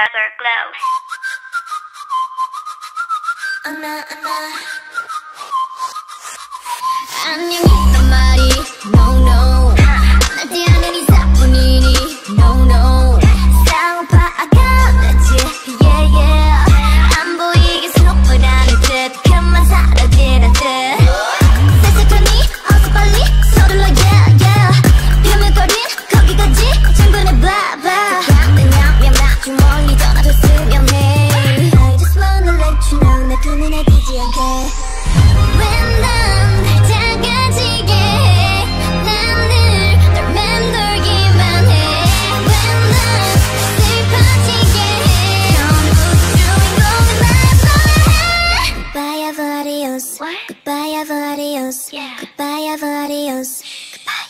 Everglow. 안녕. 자꾸 눈에 띄지 않게 웬난 작아지게 난늘널 맴돌기만 해 웬난 슬퍼지게 해 너무 두고 나서야 Goodbye, I've adios Goodbye, I've adios Goodbye, I've adios Goodbye